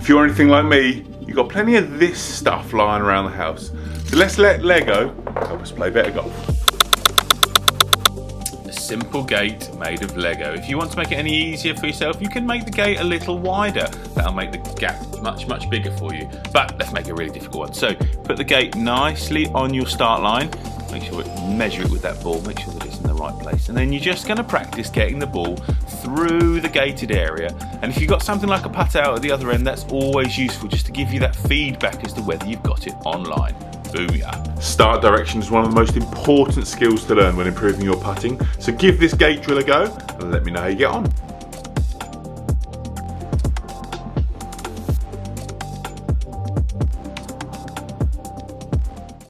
If you're anything like me, you've got plenty of this stuff lying around the house. So let's let Lego help us play better golf. Simple gate made of Lego. If you want to make it any easier for yourself, you can make the gate a little wider. That'll make the gap much, much bigger for you. But let's make a really difficult one. So put the gate nicely on your start line. Make sure it measure it with that ball. Make sure that it's in the right place. And then you're just going to practice getting the ball through the gated area. And if you've got something like a PuttOut at the other end, that's always useful just to give you that feedback as to whether you've got it online. Booyah. Start direction is one of the most important skills to learn when improving your putting, so give this gate drill a go and let me know how you get on.